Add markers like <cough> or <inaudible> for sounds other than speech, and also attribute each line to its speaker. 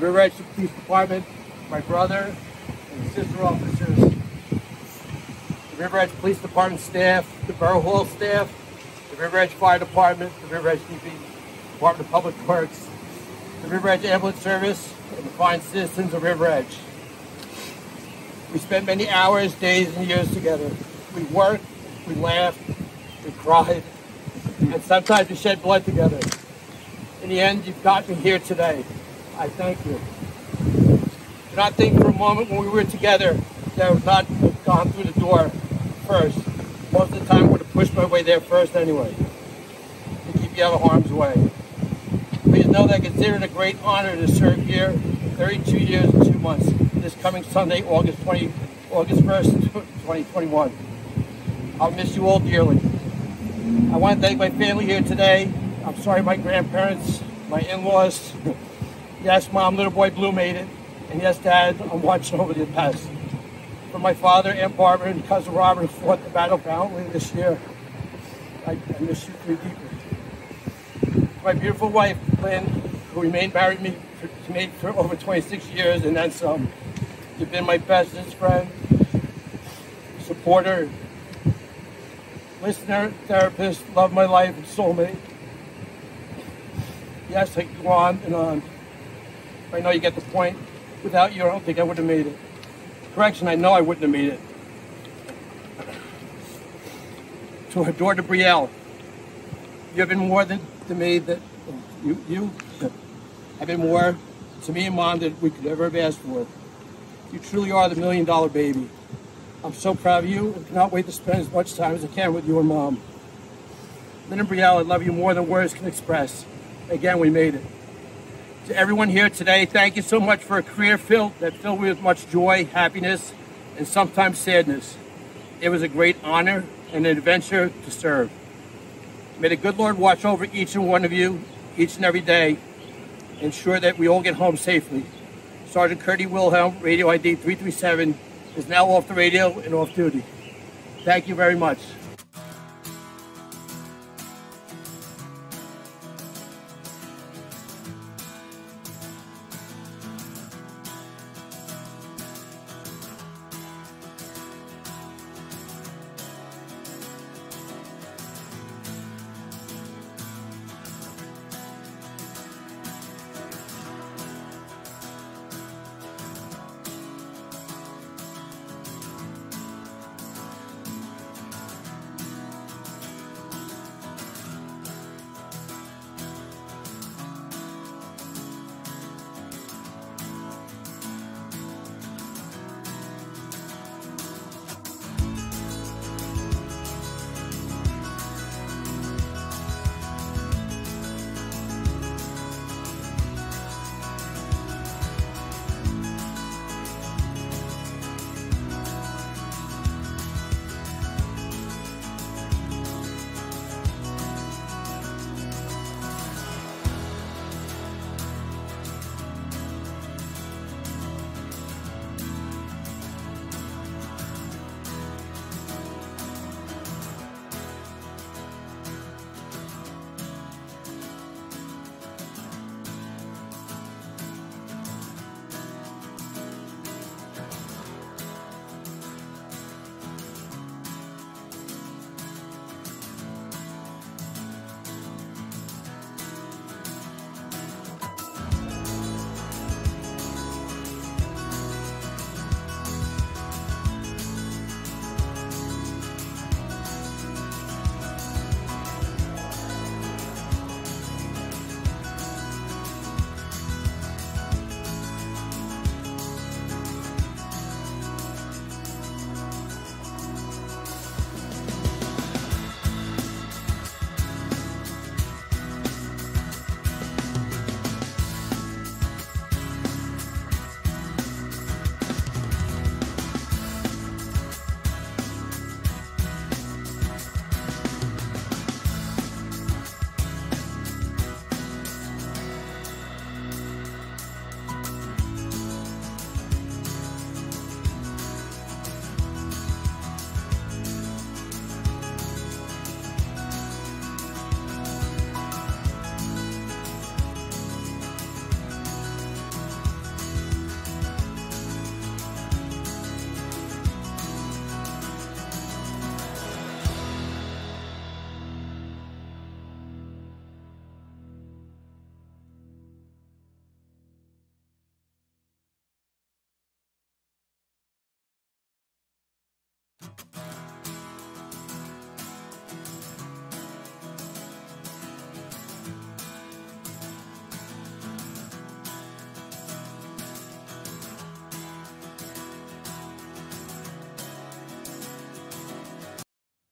Speaker 1: River Edge Police Department, my brother and sister officers, the River Edge Police Department staff, the Borough Hall staff, the River Edge Fire Department, the River Edge DP Department of Public Works, the River Edge Ambulance Service, and the fine citizens of River Edge. We spent many hours, days, and years together. We worked, we laughed, we cried, and sometimes we shed blood together. In the end, you've got me here today. I thank you. Do not think for a moment when we were together that I would not have gone through the door first. Most of the time, I would have pushed my way there first anyway, to keep you out of harm's way. Please know that I consider it a great honor to serve here 32 years and two months. This coming Sunday, August 20, August 1st, 2021. I'll miss you all dearly. I want to thank my family here today. I'm sorry my grandparents, my in-laws. <laughs> yes, mom, little boy Blue made it. And yes, dad, I'm watching over the past. For my father, Aunt Barbara, and cousin Robert, who fought the battle valiantly this year. I, I miss you three deeply. My beautiful wife, Lynn, who remained married me to me for over 26 years and then some. Um, you've been my bestest friend, supporter, listener, therapist, love my life, and soulmate. Yes, I can go on and on. I know you get the point. Without you, I don't think I would have made it. Correction, I know I wouldn't have made it. To her daughter, Brielle, you have been more than to me that you, you have been more to me and mom than we could ever have asked for. You truly are the million dollar baby. I'm so proud of you and cannot wait to spend as much time as I can with you and mom. Lynn and Brielle, I love you more than words can express. Again, we made it. To everyone here today, thank you so much for a career filled that filled me with much joy, happiness, and sometimes sadness. It was a great honor and an adventure to serve. May the good Lord watch over each and one of you each and every day, ensure that we all get home safely. Sergeant Curdy Wilhelm, Radio ID 337, is now off the radio and off duty. Thank you very much.
Speaker 2: Bye.